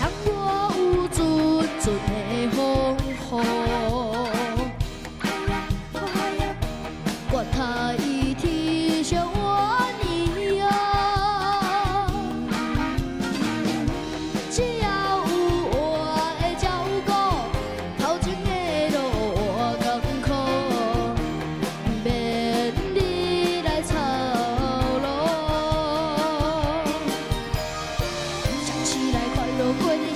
啊我有阵阵的风，太天真。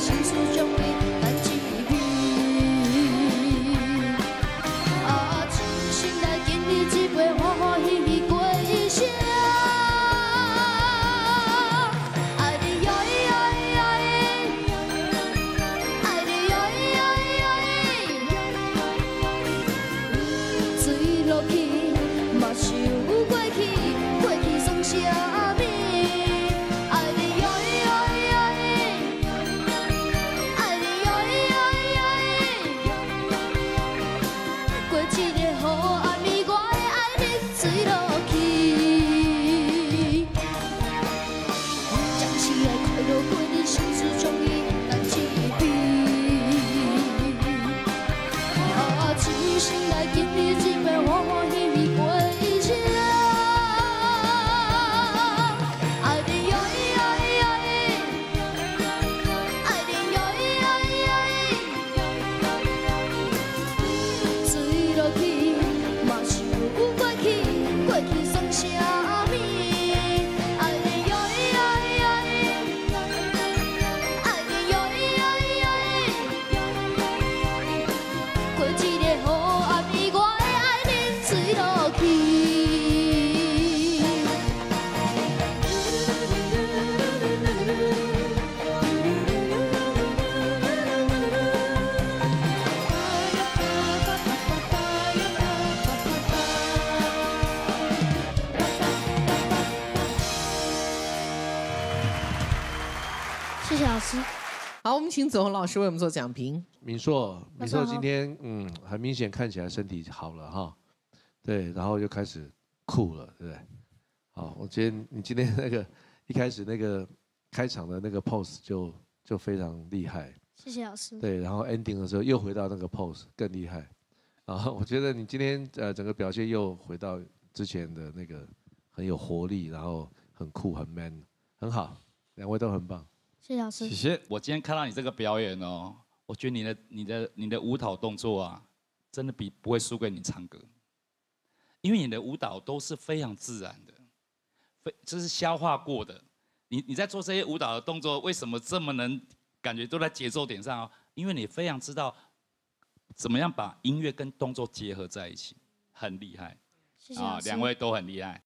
心事将你淡进，啊，来你一，欢欢喜喜过一生。呀伊呀伊呀伊，呀伊呀伊呀伊，去。she 师。好，我们请左红老师为我们做讲评。敏硕，敏硕今天嗯，很明显看起来身体好了哈，对，然后又开始酷了，对不对？好，我觉得你今天那个一开始那个开场的那个 pose 就就非常厉害，谢谢老师。对，然后 ending 的时候又回到那个 pose 更厉害，啊，我觉得你今天呃整个表现又回到之前的那个很有活力，然后很酷很 man，很好，两位都很棒。谢谢老师谢。谢。我今天看到你这个表演哦，我觉得你的、你的、你的舞蹈动作啊，真的比不会输给你唱歌，因为你的舞蹈都是非常自然的，非这是消化过的。你你在做这些舞蹈的动作，为什么这么能感觉都在节奏点上哦？因为你非常知道怎么样把音乐跟动作结合在一起，很厉害谢谢啊。两位都很厉害。